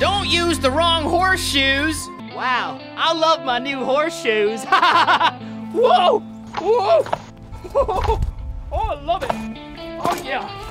Don't use the wrong horseshoes. Wow, I love my new horseshoes. Whoa! Whoa! Oh, I love it. Oh, yeah.